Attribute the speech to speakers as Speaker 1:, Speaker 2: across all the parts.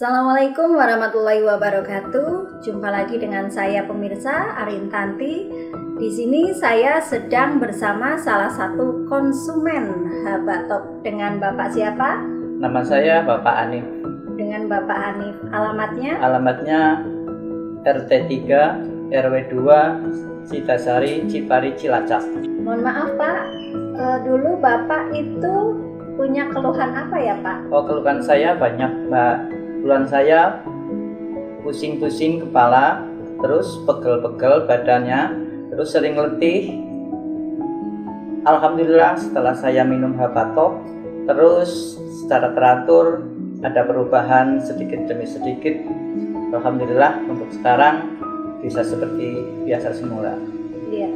Speaker 1: Assalamualaikum warahmatullahi wabarakatuh. Jumpa lagi dengan saya pemirsa Arin Tanti. Di sini saya sedang bersama salah satu konsumen Habatop dengan Bapak siapa?
Speaker 2: Nama saya Bapak Anif.
Speaker 1: Dengan Bapak Hanif. Alamatnya?
Speaker 2: Alamatnya RT 3 RW 2 Citasari Cipari Cilacap.
Speaker 1: Mohon maaf Pak, e, dulu Bapak itu punya keluhan apa ya Pak?
Speaker 2: Oh keluhan saya banyak Mbak. Keluhan saya pusing-pusing kepala, terus pegel-pegel badannya, terus sering letih. Alhamdulillah setelah saya minum Habatop, terus secara teratur ada perubahan sedikit demi sedikit. Alhamdulillah untuk sekarang bisa seperti biasa semula.
Speaker 1: Iya.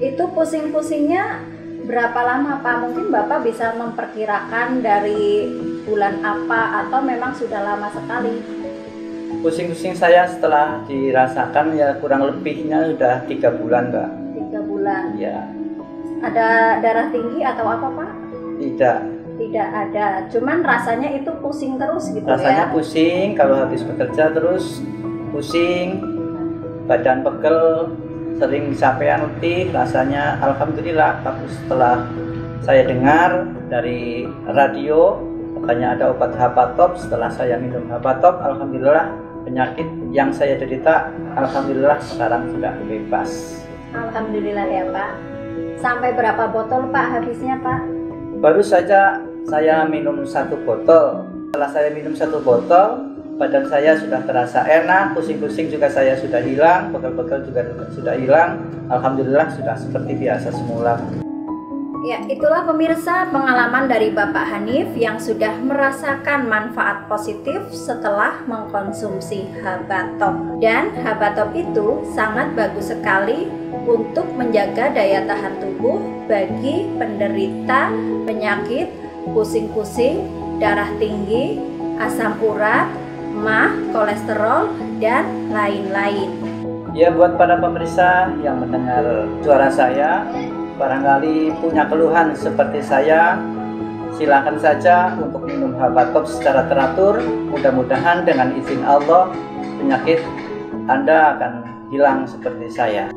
Speaker 1: Itu pusing-pusingnya berapa lama Pak? Mungkin Bapak bisa memperkirakan dari bulan apa atau memang sudah lama sekali?
Speaker 2: Pusing-pusing saya setelah dirasakan ya kurang lebihnya udah tiga bulan mbak.
Speaker 1: Tiga bulan.
Speaker 2: Ya
Speaker 1: Ada darah tinggi atau apa Pak?
Speaker 2: tidak.
Speaker 1: Tidak ada. Cuman rasanya itu pusing terus gitu
Speaker 2: Rasanya
Speaker 1: ya?
Speaker 2: pusing kalau habis bekerja terus pusing, badan pegel, sering kecapean letih. Rasanya alhamdulillah. Tapi setelah saya dengar dari radio katanya ada obat Habatop. Setelah saya minum Habatop, alhamdulillah penyakit yang saya derita alhamdulillah sekarang sudah bebas.
Speaker 1: Alhamdulillah ya Pak. Sampai berapa botol Pak habisnya Pak?
Speaker 2: Baru saja saya minum satu botol. Setelah saya minum satu botol, badan saya sudah terasa enak, pusing-pusing juga saya sudah hilang, pegel-pegel juga sudah hilang. Alhamdulillah sudah seperti biasa semula.
Speaker 1: Ya, itulah pemirsa pengalaman dari Bapak Hanif yang sudah merasakan manfaat positif setelah mengkonsumsi Habatop. Dan Habatop itu sangat bagus sekali untuk menjaga daya tahan tubuh bagi penderita penyakit pusing-pusing, darah tinggi, asam urat, mah, kolesterol, dan lain-lain.
Speaker 2: Ya buat para pemirsa yang mendengar suara saya, barangkali punya keluhan seperti saya, silakan saja untuk minum Habatop secara teratur. Mudah-mudahan dengan izin Allah penyakit Anda akan hilang seperti saya.